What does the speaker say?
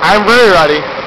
I'm very ready.